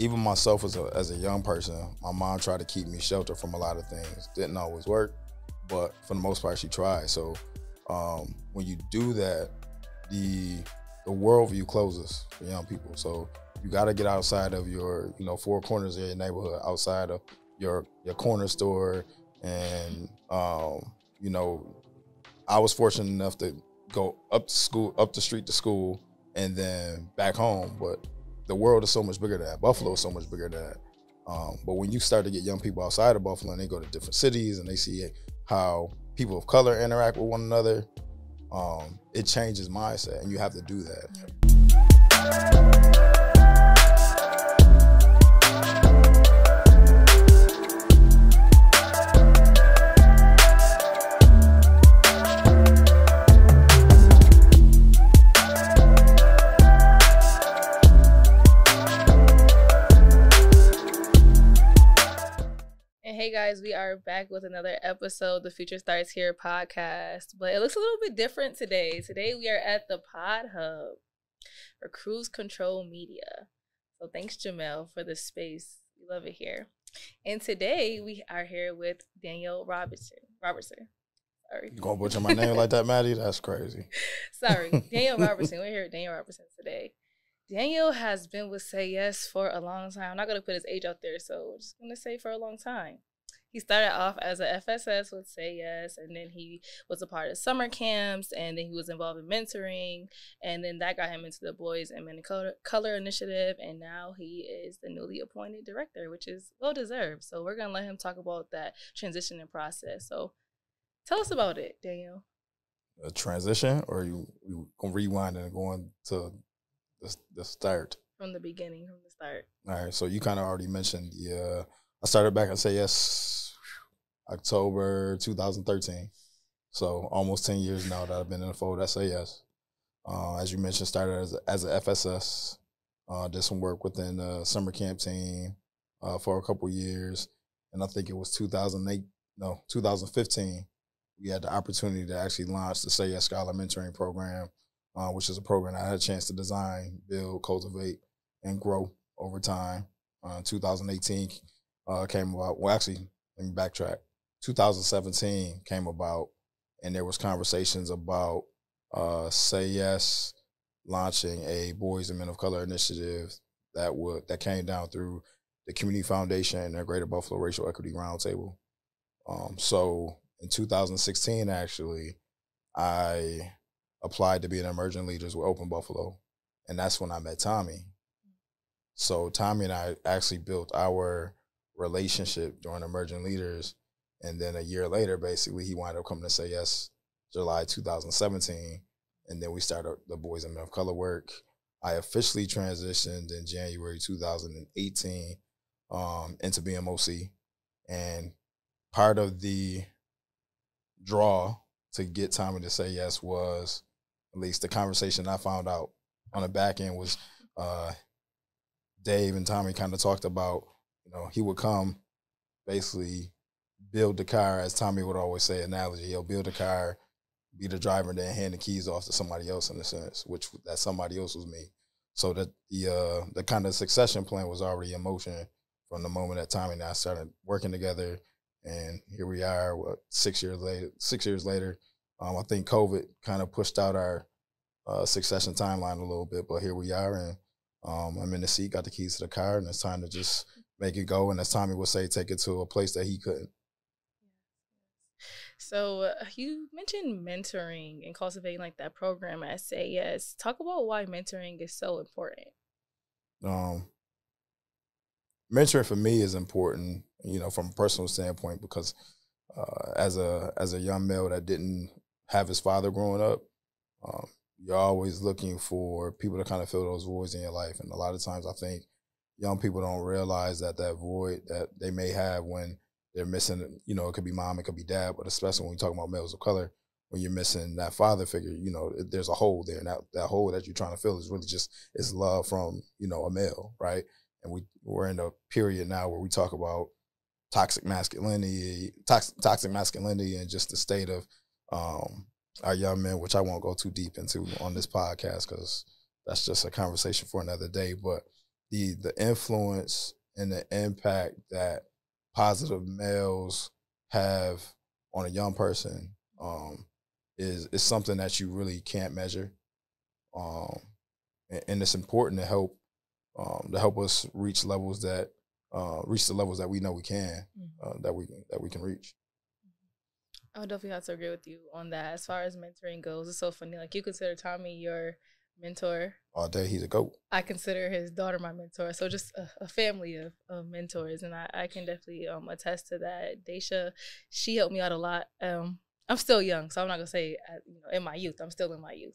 even myself as a as a young person, my mom tried to keep me sheltered from a lot of things. Didn't always work, but for the most part, she tried. So um, when you do that, the the worldview closes for young people. So you got to get outside of your you know four corners of your neighborhood, outside of your your corner store, and um, you know, I was fortunate enough to go up to school, up the street to school, and then back home. But the world is so much bigger than that. Buffalo is so much bigger than that. Um, but when you start to get young people outside of Buffalo and they go to different cities and they see how people of color interact with one another, um, it changes mindset, and you have to do that. Guys, we are back with another episode, of the Future Starts Here podcast. But it looks a little bit different today. Today we are at the Pod Hub for Cruise Control Media. So thanks, Jamel, for the space. We love it here. And today we are here with Daniel Robertson. Robertson. Sorry. You gonna butcher my name like that, Maddie? That's crazy. Sorry. Daniel Robertson. We're here with Daniel Robertson today. Daniel has been with Say Yes for a long time. I'm not gonna put his age out there, so I'm just gonna say for a long time he started off as a FSS with Say Yes, and then he was a part of summer camps, and then he was involved in mentoring, and then that got him into the Boys and Men of Color, Color Initiative, and now he is the newly appointed director, which is well deserved. So we're gonna let him talk about that transition and process. So tell us about it, Daniel. A transition, or you you rewind and going to the, the start from the beginning, from the start. All right. So you kind of already mentioned the. Uh, I started back and say yes, October 2013. So almost 10 years now that I've been in the fold. I say yes. Uh, as you mentioned, started as a, as a FSS. Uh, did some work within the summer camp team uh, for a couple years, and I think it was 2008, no, 2015. We had the opportunity to actually launch the Say Yes Scholar Mentoring Program, uh, which is a program I had a chance to design, build, cultivate, and grow over time. Uh, 2018 uh, came about. Well, actually, let me backtrack. 2017 came about, and there was conversations about uh, Say Yes launching a Boys and Men of Color initiative that would that came down through the Community Foundation and the Greater Buffalo Racial Equity Roundtable. Um, so in 2016, actually, I applied to be an emerging leaders with Open Buffalo, and that's when I met Tommy. So Tommy and I actually built our relationship during Emerging Leaders. And then a year later, basically, he wound up coming to say yes, July 2017. And then we started the Boys and Men of Color work. I officially transitioned in January 2018 um, into BMOC. And part of the draw to get Tommy to say yes was at least the conversation I found out on the back end was uh, Dave and Tommy kind of talked about you know, he would come basically build the car, as Tommy would always say, analogy. He'll build a car, be the driver, and then hand the keys off to somebody else in a sense, which that somebody else was me. So that the uh, the kind of succession plan was already in motion from the moment that Tommy and I started working together, and here we are. What, six years later, six years later, um, I think COVID kind of pushed out our uh, succession timeline a little bit, but here we are, and um, I'm in the seat, got the keys to the car, and it's time to just make it go. And as Tommy would say, take it to a place that he couldn't. So uh, you mentioned mentoring and cultivating like that program at Say Yes. Talk about why mentoring is so important. Um, mentoring for me is important, you know, from a personal standpoint because uh, as a as a young male that didn't have his father growing up, um, you're always looking for people to kind of fill those voids in your life, and a lot of times I think young people don't realize that that void that they may have when they're missing, you know, it could be mom, it could be dad, but especially when we talk about males of color, when you're missing that father figure, you know, there's a hole there. And that, that hole that you're trying to fill is really just, is love from, you know, a male, right? And we, we're in a period now where we talk about toxic masculinity, toxic, toxic masculinity and just the state of um, our young men, which I won't go too deep into on this podcast because that's just a conversation for another day. But the the influence and the impact that positive males have on a young person um, is is something that you really can't measure, um, and, and, it's important to help um, to help us reach levels that uh, reach the levels that we know we can mm-hmm. uh, that we that we can reach. I would definitely have to agree with you on that. As far as mentoring goes, it's so funny. Like you consider Tommy your mentor. All day, he's a goat. I consider his daughter my mentor. So just a, a family of, of mentors, and I, I can definitely um, attest to that. Daisha, she helped me out a lot. Um, I'm still young, so I'm not gonna say you know in my youth. I'm still in my youth,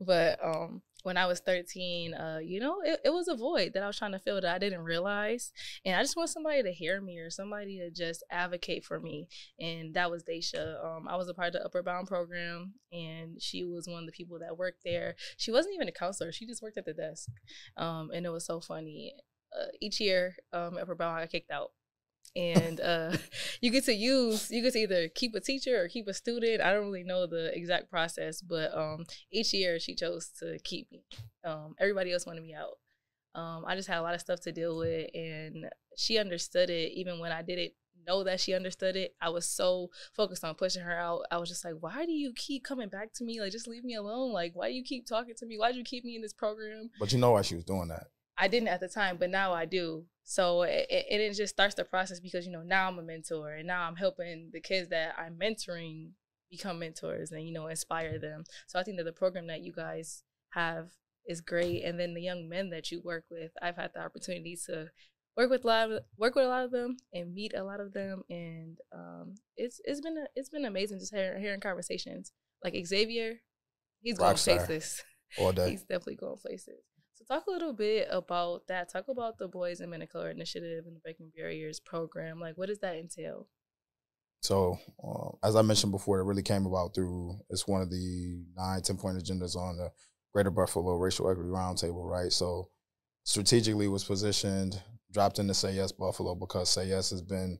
but um, when I was 13, uh, you know, it, it was a void that I was trying to fill that I didn't realize, and I just want somebody to hear me or somebody to just advocate for me, and that was Daisha. Um, I was a part of the Upward Bound program, and she was one of the people that worked there. She wasn't even a counselor; she just worked at the desk, um, and it was so funny. Uh, each year, um, Upward Bound, I kicked out and uh, you get to use you get to either keep a teacher or keep a student. I don't really know the exact process but um, each year she chose to keep me. Um, everybody else wanted me out. Um, i just had a lot of stuff to deal with and she understood it. Even when i didn't know that she understood it i was so focused on pushing her out. I was just like why do you keep coming back to me? Like just leave me alone. Like why do you keep talking to me? Why do you keep me in this program? But you know why she was doing that I didn't at the time, but now I do. So it, it, it just starts the process because you know now I'm a mentor and now I'm helping the kids that I'm mentoring become mentors and you know inspire them. So I think that the program that you guys have is great, and then the young men that you work with, I've had the opportunity to work with a lot of, work with a lot of them and meet a lot of them, and um, it's it's been a, it's been amazing just hearing, hearing conversations like Xavier. He's going places. All day. He's definitely going places. So talk a little bit about that. Talk about the Boys and Men of Color Initiative and the Breaking Barriers program. Like, what does that entail? So, uh, as I mentioned before, it really came about through it's one of the nine, 10 point agendas on the Greater Buffalo Racial Equity Roundtable, right? So, strategically was positioned, dropped into Say Yes Buffalo because Say Yes has been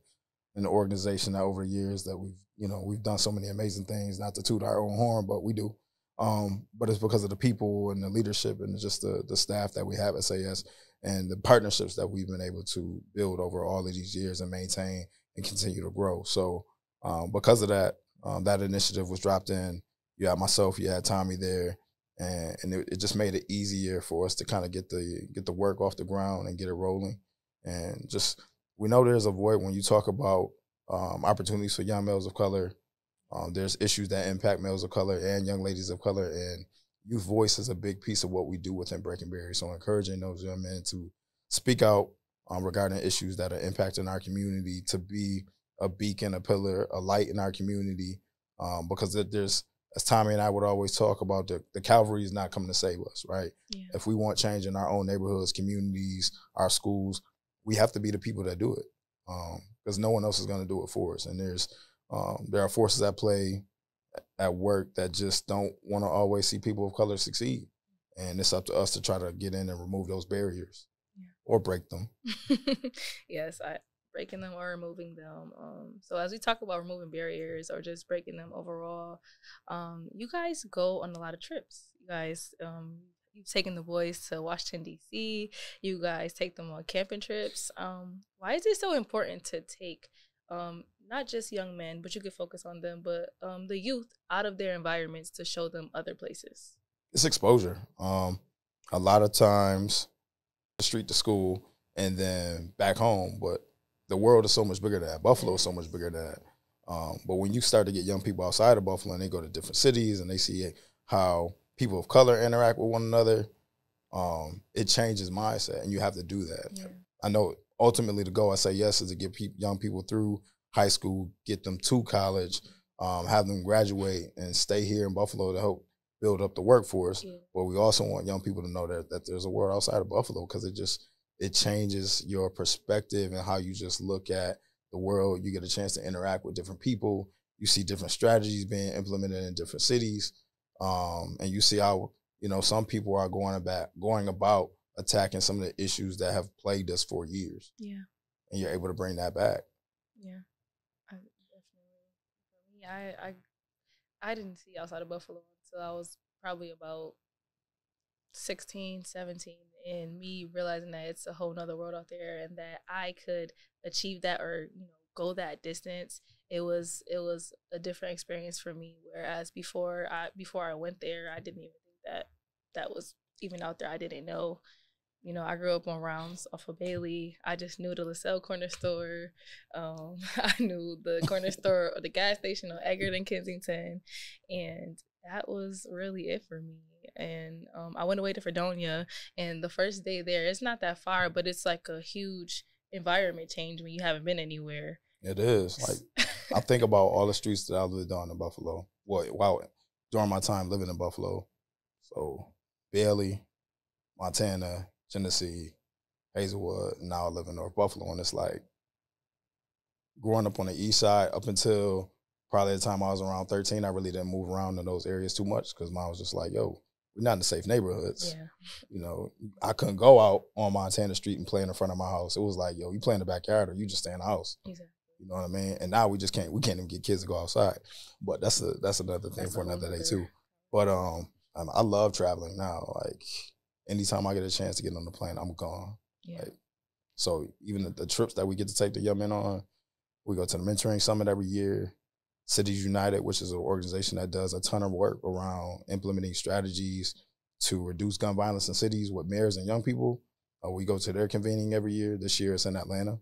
an organization that over years that we've, you know, we've done so many amazing things, not to toot our own horn, but we do. Um, but it's because of the people and the leadership and just the the staff that we have at SAS and the partnerships that we've been able to build over all of these years and maintain and continue to grow. So um, because of that, um, that initiative was dropped in. You had myself, you had Tommy there, and, and it, it just made it easier for us to kind of get the get the work off the ground and get it rolling. And just we know there's a void when you talk about um, opportunities for young males of color um, there's issues that impact males of color and young ladies of color, and youth voice is a big piece of what we do within Breaking Barriers. So encouraging those young men to speak out um, regarding issues that are impacting our community, to be a beacon, a pillar, a light in our community, um, because there's as Tommy and I would always talk about, the, the cavalry is not coming to save us, right? Yeah. If we want change in our own neighborhoods, communities, our schools, we have to be the people that do it because um, no one else is going to do it for us. And there's um, there are forces at play at work that just don't want to always see people of color succeed, and it's up to us to try to get in and remove those barriers yeah. or break them. yes, I breaking them or removing them. Um, so as we talk about removing barriers or just breaking them overall, um, you guys go on a lot of trips. You guys, um, you've taken the boys to Washington D.C. You guys take them on camping trips. Um, why is it so important to take um, not just young men, but you could focus on them, but um, the youth out of their environments to show them other places. It's exposure. Um, a lot of times, the street to school and then back home, but the world is so much bigger than that. Buffalo is so much bigger than that. Um, but when you start to get young people outside of Buffalo and they go to different cities and they see how people of color interact with one another, um, it changes mindset, and you have to do that. Yeah. I know ultimately the goal I say yes is to get pe- young people through high school, get them to college, um, have them graduate and stay here in Buffalo to help build up the workforce. Yeah. But we also want young people to know that that there's a world outside of Buffalo because it just it changes your perspective and how you just look at the world. You get a chance to interact with different people. You see different strategies being implemented in different cities, um, and you see how you know some people are going about going about attacking some of the issues that have plagued us for years. Yeah, and you're able to bring that back. Yeah. I I I didn't see outside of Buffalo until I was probably about 16, 17, and me realizing that it's a whole nother world out there and that I could achieve that or, you know, go that distance, it was it was a different experience for me. Whereas before I before I went there, I didn't even think that that was even out there. I didn't know. You know, I grew up on Rounds off of Bailey. I just knew the LaSalle corner store. Um, I knew the corner store or the gas station on Eggert and Kensington. And that was really it for me. And um, I went away to Fredonia, and the first day there, it's not that far, but it's like a huge environment change when you haven't been anywhere. It is like I think about all the streets that I lived on in Buffalo. Well, wow, during my time living in Buffalo, so Bailey, Montana, Genesee, Hazelwood. Now I live in North Buffalo, and it's like growing up on the east side up until probably the time I was around 13, I really didn't move around in those areas too much because mom was just like, yo, we're not in the safe neighborhoods. Yeah. You know, I couldn't go out on Montana Street and play in the front of my house. It was like, yo, you play in the backyard or you just stay in the house. Exactly. You know what I mean? And now we just can't we can't even get kids to go outside. But that's a that's another thing That's for another day too. But um I love traveling now. Like anytime I get a chance to get on the plane, I'm gone. Yeah. Like, So even the, the trips that we get to take the young men on, we go to the mentoring summit every year. Cities United, which is an organization that does a ton of work around implementing strategies to reduce gun violence in cities with mayors and young people. Uh, we go to their convening every year. This year it's in Atlanta.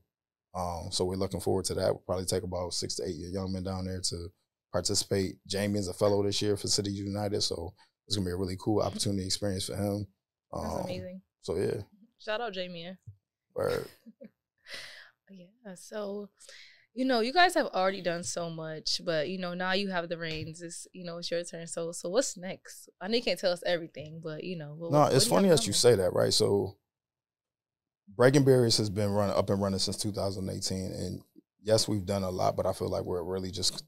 Um, so we're looking forward to that. We'll probably take about six to eight young men down there to participate. Jamie is a fellow this year for Cities United, so it's gonna be a really cool opportunity experience for him. That's Um, amazing. So yeah, Shout out Jamie. word. Yeah. So, you know, you guys have already done so much, but you know, now you have the reins. It's you know, it's your turn. So, so what's next? I know you can't tell us everything, but you know, what, No, what it's do you have funny as you say that, right? So Breaking Barriers has been running up and running since 2018. And yes, we've done a lot, but I feel like we're really just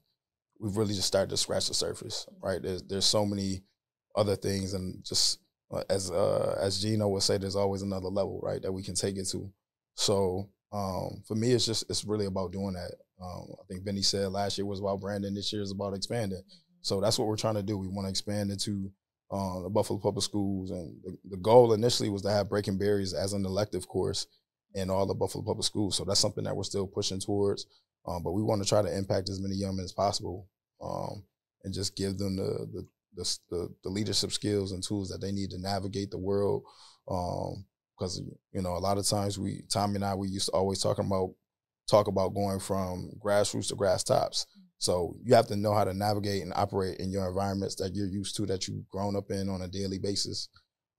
we've really just started to scratch the surface, right? There's there's so many other things and just as uh as Gino would say, there's always another level, right, that we can take it to. So um for me it's just it's really about doing that. Um I think Benny said last year was about branding, this year is about expanding. So that's what we're trying to do. We want to expand into uh, the Buffalo Public Schools, and the, the goal initially was to have Breaking Barriers as an elective course in all the Buffalo Public Schools. So that's something that we're still pushing towards. Um, but we want to try to impact as many young men as possible, um, and just give them the the, the the the leadership skills and tools that they need to navigate the world. Because you know, a lot of times we, Tommy and I, we used to always talking about talk about going from grassroots to grass tops. So you have to know how to navigate and operate in your environments that you're used to, that you've grown up in on a daily basis.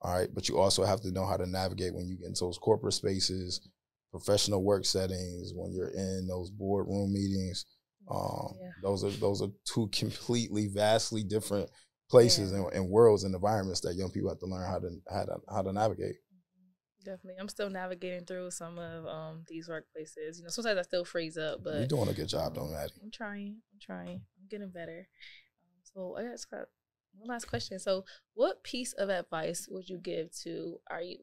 All right. But you also have to know how to navigate when you get into those corporate spaces, professional work settings, when you're in those boardroom meetings. Um, Yeah. Those are those are two completely, vastly different places Yeah. and, and worlds and environments that young people have to learn how to how to how to navigate. Definitely. I'm still navigating through some of um these workplaces. You know, sometimes I still freeze up, but You're doing a good job, though, Maddie. I'm trying. I'm trying. I'm getting better. Um, so I got one last question. So, what piece of advice would you give to our youth?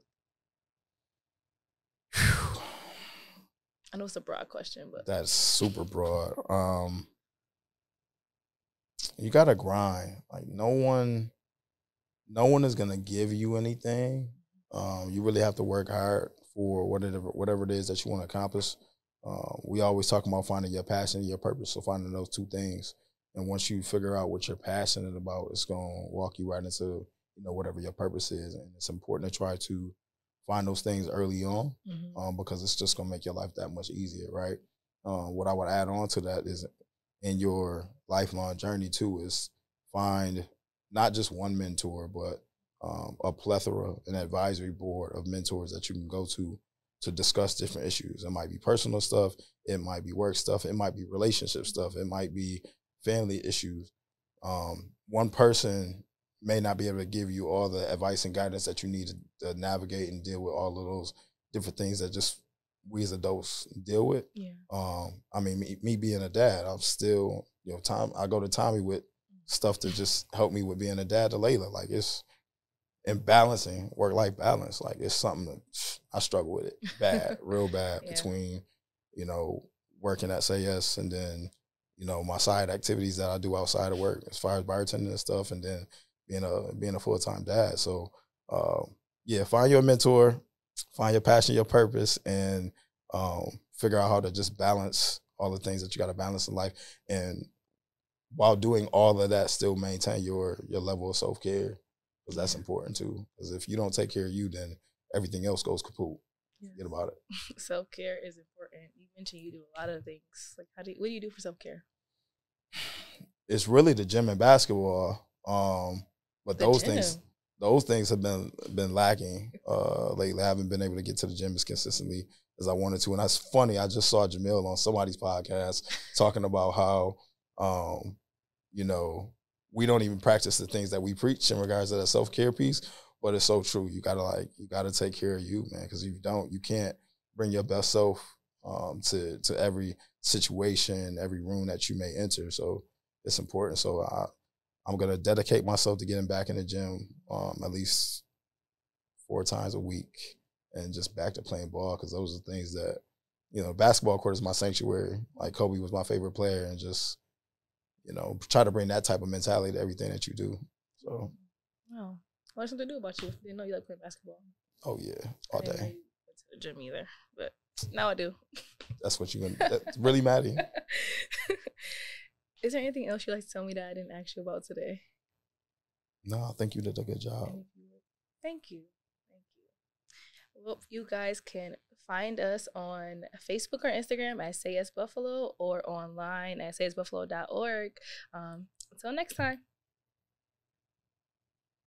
I know it's a broad question, but That's super broad. Um, you gotta grind. Like no one, no one is gonna give you anything. Um, you really have to work hard for whatever whatever it is that you want to accomplish. Uh, we always talk about finding your passion your purpose. So finding those two things, and once you figure out what you're passionate about, it's gonna walk you right into you know whatever your purpose is. And it's important to try to find those things early on Mhm. um, because it's just gonna make your life that much easier, right? Uh, what I would add on to that is in your lifelong journey too is find not just one mentor, but um, a plethora, an advisory board of mentors that you can go to to discuss different issues. It might be personal stuff, it might be work stuff, it might be relationship stuff, it might be family issues. Um, one person may not be able to give you all the advice and guidance that you need to, to navigate and deal with all of those different things that just we as adults deal with. yeah, Um, I mean, me, me being a dad, I'm still, you know, Tom. I go to Tommy with stuff to just help me with being a dad to Layla. Like it's and balancing work life balance. Like it's something that I struggle with it bad, real bad Yeah. between, you know, working at Say Yes and then, you know, my side activities that I do outside of work as far as bartending and stuff, and then being a being a full time dad. So uh, yeah, find your mentor, find your passion, your purpose, and um, figure out how to just balance all the things that you got to balance in life, and while doing all of that, still maintain your your level of self care because that's important too. Because if you don't take care of you, then everything else goes kaput. Forget about it. self care is important. You mentioned you do a lot of things. Like, how do you, what do you do for self care? It's really the gym and basketball. Um, but The those gym. things, those things have been been lacking uh, lately. I haven't been able to get to the gym as consistently as I wanted to. And that's funny. I just saw Jamil on somebody's podcast talking about how, um, you know, we don't even practice the things that we preach in regards to that self care piece. But it's so true. You gotta like, you gotta take care of you, man. Because if you don't, you can't bring your best self um, to to every situation, every room that you may enter. So it's important. So I, I'm gonna dedicate myself to getting back in the gym um, at least four times a week and just back to playing ball because those are the things that you know basketball court is my sanctuary. Like Kobe was my favorite player, and just you know try to bring that type of mentality to everything that you do. So Wow. What's something to do about you? Didn't know you like playing basketball. oh yeah, all know day. you went to the gym either, but now I do. That's what you're gonna that really matter. Is there anything else you'd like to tell me that I didn't ask you about today? No, I think you did a good job. Thank you. Thank you. Thank you. Well, you guys can find us on Facebook or Instagram at Say Yes Buffalo or online at sayyesbuffalo.org. Um, until next time.